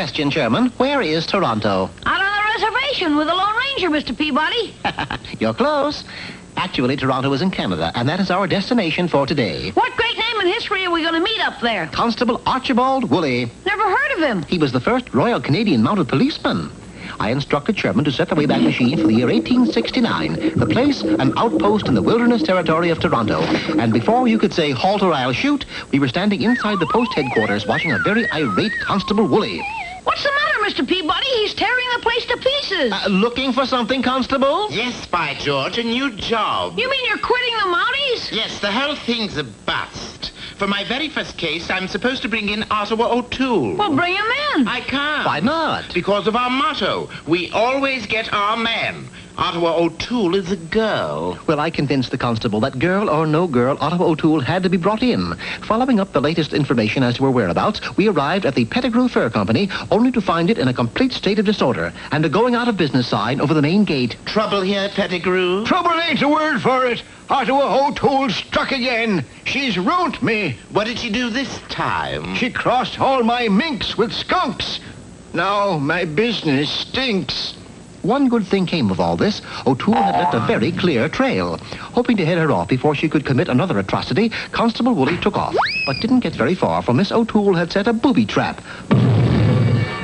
question, Sherman. Where is Toronto? Out on the reservation with the Lone Ranger, Mr. Peabody. You're close. Actually, Toronto is in Canada, and that is our destination for today. What great name in history are we going to meet up there? Constable Archibald Woolley. Never heard of him. He was the first Royal Canadian Mounted Policeman. I instructed Sherman to set the Wayback Machine for the year 1869. The place, an outpost in the wilderness territory of Toronto. And before you could say, halt or I'll shoot, we were standing inside the post headquarters watching a very irate Constable Woolley. What's the matter, Mr. Peabody? He's tearing the place to pieces. Uh, looking for something, Constable? Yes, by George, a new job. you mean you're quitting the Mounties? Yes, the whole thing's a bust. For my very first case, I'm supposed to bring in Ottawa O'Toole. Well, bring him in. I can't. Why not? Because of our motto. We always get our man. Ottawa O'Toole is a girl. Well, I convinced the constable that girl or no girl, Ottawa O'Toole had to be brought in. Following up the latest information as to her whereabouts, we arrived at the Pettigrew Fur Company only to find it in a complete state of disorder and a going out of business sign over the main gate. Trouble here, Pettigrew? Trouble ain't a word for it. Ottawa O'Toole struck again. She's ruined me. What did she do this time? She crossed all my minks with skunks. Now my business stinks. One good thing came of all this. O'Toole had left a very clear trail. Hoping to head her off before she could commit another atrocity, Constable Woolley took off, but didn't get very far, for Miss O'Toole had set a booby trap.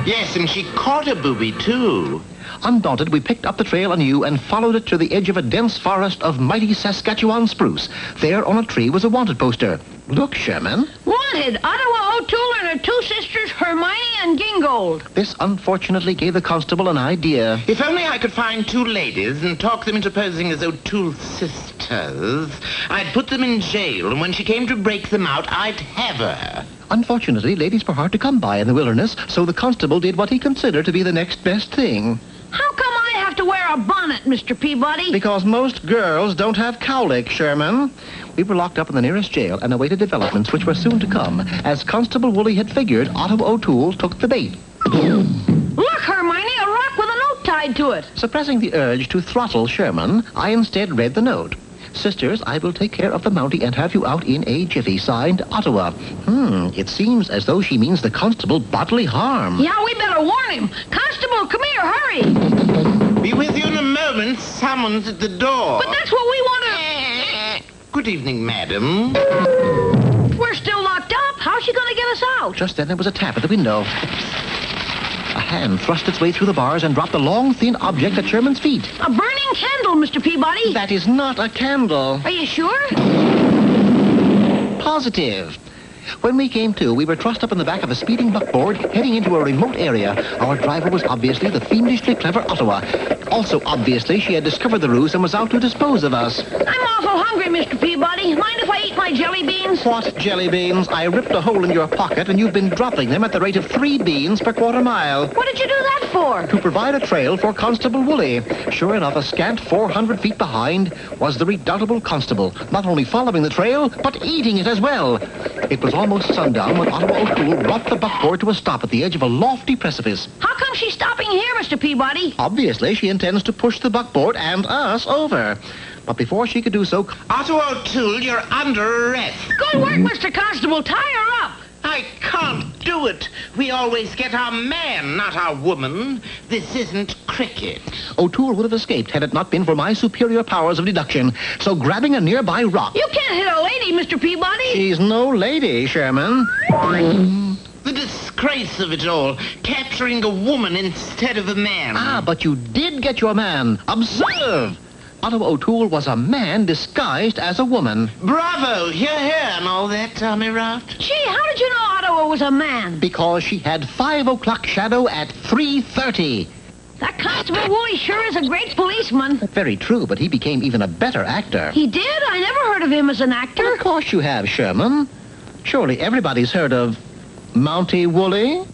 Yes, and she caught a booby, too. Undaunted, we picked up the trail anew and followed it to the edge of a dense forest of mighty Saskatchewan spruce. There on a tree was a wanted poster. Look, Sherman. Wanted Ottawa O'Toole and her two sisters, Hermione and Gingold. This unfortunately gave the constable an idea. If only I could find two ladies and talk them into posing as O'Toole's sisters, I'd put them in jail, and when she came to break them out, I'd have her. Unfortunately, ladies were hard to come by in the wilderness, so the constable did what he considered to be the next best thing. How come I have to wear a bonnet, Mr. Peabody? Because most girls don't have cowlick, Sherman. We were locked up in the nearest jail and awaited developments which were soon to come. As Constable Woolley had figured, Ottawa O'Toole took the bait. Look, Hermione, a rock with a note tied to it. Suppressing the urge to throttle Sherman, I instead read the note. Sisters, I will take care of the Mountie and have you out in a jiffy. Signed, Ottawa. Hmm, it seems as though she means the constable bodily harm. Yeah, we better warn him. Constable, come here, hurry. Be with you in a moment. Someone's at the door. But that's what we want to... Good evening, madam. We're still locked up. How's she going to get us out? Just then there was a tap at the window. A hand thrust its way through the bars and dropped a long, thin object at Sherman's feet. A burning candle, Mr. Peabody. That is not a candle. Are you sure? Positive. When we came to, we were trussed up in the back of a speeding buckboard heading into a remote area. Our driver was obviously the fiendishly clever Ottawa. Also, obviously, she had discovered the ruse and was out to dispose of us. I'm awful hungry, Mr. Peabody. Mind if I eat my jelly beans? What jelly beans? I ripped a hole in your pocket and you've been dropping them at the rate of three beans per quarter mile. What did you do that for? To provide a trail for Constable Woolley. Sure enough, a scant 400 feet behind was the redoubtable constable, not only following the trail, but eating it as well. It was almost sundown when Ottawa O'Toole brought the buckboard to a stop at the edge of a lofty precipice. How come she's stopping here, Mr. Peabody? Obviously, she intends to push the buckboard and us over. But before she could do so, Ottawa O'Toole, you're under arrest. Good work, Mr. Constable. Tie her up. I can't do it. We always get our man, not our woman. This isn't cricket. O'Toole would have escaped had it not been for my superior powers of deduction. So grabbing a nearby rock... You can't hit a lady, Mr. Peabody. She's no lady, Sherman. The disgrace of it all, capturing a woman instead of a man. Ah, but you did get your man. Observe! Ottawa O'Toole was a man disguised as a woman. Bravo, here, here, and all that, Tommy Raft. Gee, how did you know Ottawa was a man? Because she had five o'clock shadow at 3.30. That Constable Woolley sure is a great policeman. Very true, but he became even a better actor. He did? I never heard of him as an actor. Of course you have, Sherman. Surely everybody's heard of Mountie Woolley?